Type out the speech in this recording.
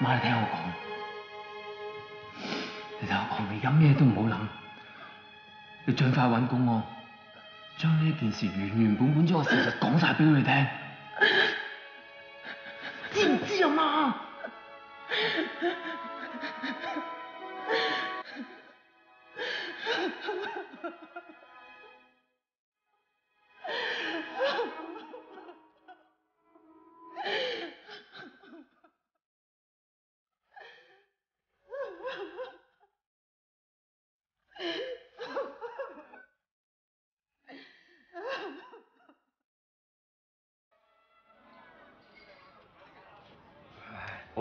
媽，你聽我講，你聽我講，你而家咩都唔好諗，你尽快揾公安，將呢件事原原本本將個事實講晒俾佢哋聽，知唔知啊，媽？ハハハハハ。